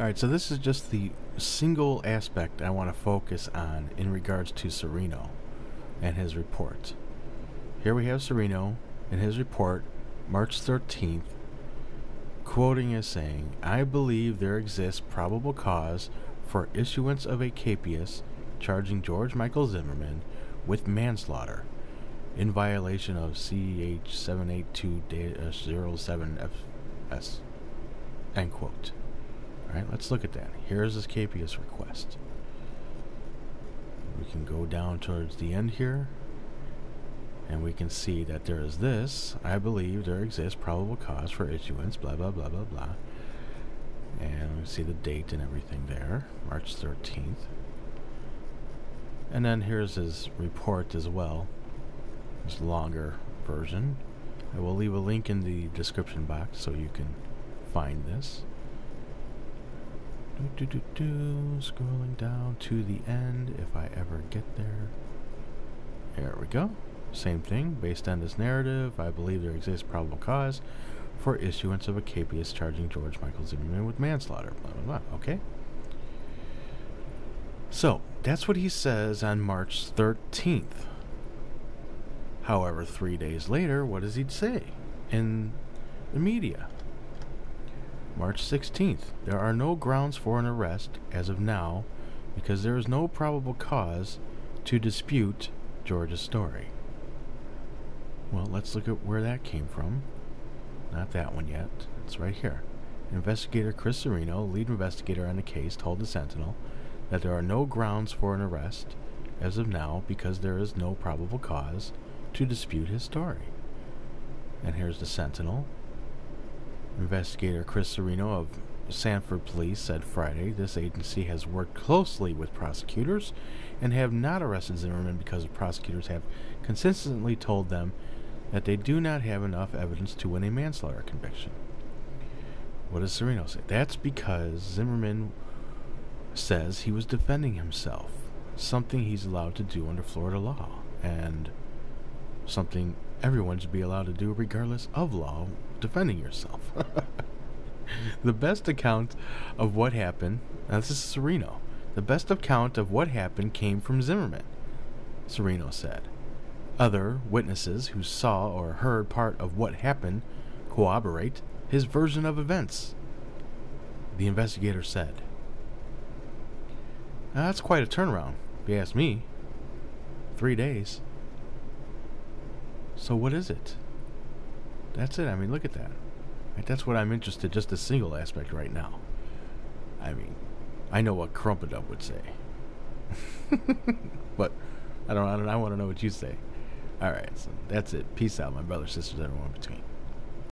Alright, so this is just the single aspect I want to focus on in regards to Serino and his report. Here we have Serino in his report, March 13th, quoting as saying, I believe there exists probable cause for issuance of a capias charging George Michael Zimmerman with manslaughter in violation of CH 782-07FS. End quote. Alright, let's look at that. Here's his capias request. We can go down towards the end here. And we can see that there is this. I believe there exists probable cause for issuance, blah, blah, blah, blah, blah. And we see the date and everything there, March 13th. And then here's his report as well, this longer version. I will leave a link in the description box so you can find this. Do, do, do. Scrolling down to the end if I ever get there. There we go. Same thing. Based on this narrative, I believe there exists probable cause for issuance of a capias charging George Michael Zimmerman with manslaughter. Blah, blah, blah. Okay. So, that's what he says on March 13th. However, three days later, what does he say in the media? March 16th. There are no grounds for an arrest as of now because there is no probable cause to dispute George's story. Well, let's look at where that came from. Not that one yet. It's right here. Investigator Chris Serino, lead investigator on the case, told the Sentinel that there are no grounds for an arrest as of now because there is no probable cause to dispute his story. And here's the Sentinel. Investigator Chris Serino of Sanford Police said Friday this agency has worked closely with prosecutors and have not arrested Zimmerman because the prosecutors have consistently told them that they do not have enough evidence to win a manslaughter conviction. What does Serino say? That's because Zimmerman says he was defending himself, something he's allowed to do under Florida law, and something everyone should be allowed to do regardless of law, defending yourself. the best account of what happened, now this is Serino, the best account of what happened came from Zimmerman, Serino said. Other witnesses who saw or heard part of what happened corroborate his version of events. The investigator said. Now, that's quite a turnaround, if you ask me. Three days. So what is it? That's it. I mean, look at that. That's what I'm interested. Just a single aspect right now. I mean, I know what Crumpet would say, but I don't. I don't. I want to know what you say. All right. So that's it. Peace out, my brothers, sisters, everyone between.